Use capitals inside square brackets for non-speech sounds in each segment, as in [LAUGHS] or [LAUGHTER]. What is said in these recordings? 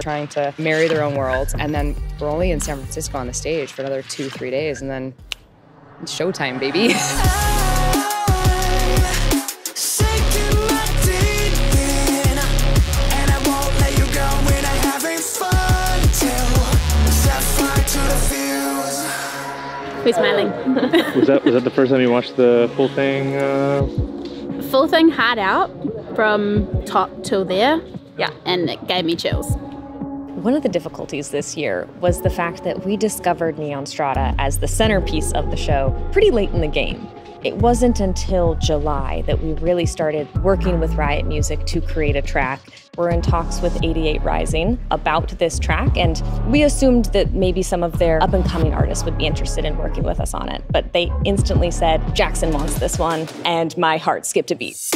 were trying to marry their own worlds. And then we're only in San Francisco on the stage for another two, three days. And then it's showtime, baby. [LAUGHS] Who's smiling? [LAUGHS] was that was that the first time you watched the full thing? Uh... Full thing hard out from top till there. Yeah. And it gave me chills. One of the difficulties this year was the fact that we discovered Neon Strata as the centerpiece of the show pretty late in the game. It wasn't until July that we really started working with Riot Music to create a track. We're in talks with 88 Rising about this track, and we assumed that maybe some of their up and coming artists would be interested in working with us on it. But they instantly said, Jackson wants this one, and my heart skipped a beat.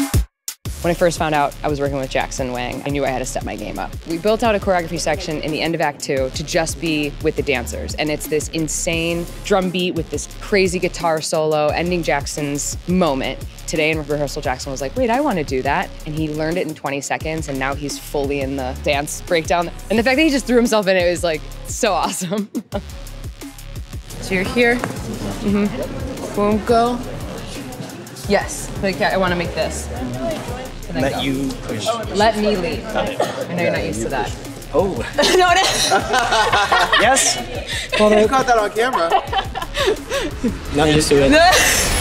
When I first found out I was working with Jackson Wang, I knew I had to step my game up. We built out a choreography section in the end of Act Two to just be with the dancers. And it's this insane drum beat with this crazy guitar solo ending Jackson's moment. Today in rehearsal, Jackson was like, wait, I want to do that. And he learned it in 20 seconds, and now he's fully in the dance breakdown. And the fact that he just threw himself in it was like so awesome. [LAUGHS] so you're here. Mm-hmm. Boom, go. Yes, like I want to make this. Let go. you push. Let me lead. I know you're not used to that. Oh. [LAUGHS] no, no. yes. [LAUGHS] you caught that on camera. Not used to it. [LAUGHS]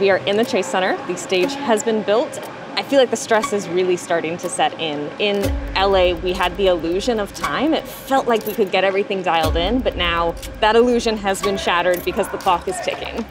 We are in the Chase Center. The stage has been built. I feel like the stress is really starting to set in. In LA, we had the illusion of time. It felt like we could get everything dialed in, but now that illusion has been shattered because the clock is ticking.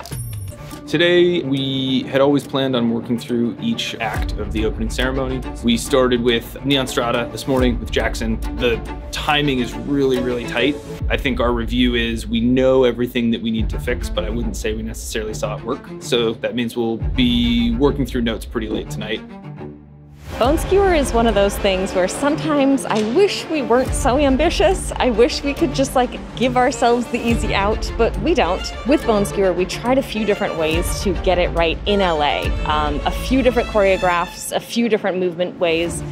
Today, we had always planned on working through each act of the opening ceremony. We started with Neon Strata this morning with Jackson. The timing is really, really tight. I think our review is we know everything that we need to fix, but I wouldn't say we necessarily saw it work. So that means we'll be working through notes pretty late tonight. Bone Skewer is one of those things where sometimes I wish we weren't so ambitious. I wish we could just like give ourselves the easy out, but we don't. With Bone Skewer, we tried a few different ways to get it right in LA. Um, a few different choreographs, a few different movement ways.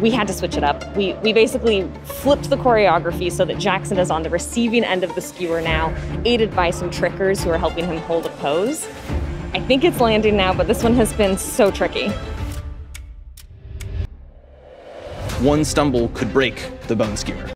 We had to switch it up. We, we basically flipped the choreography so that Jackson is on the receiving end of the skewer now, aided by some trickers who are helping him hold a pose. I think it's landing now, but this one has been so tricky. One stumble could break the bone skewer.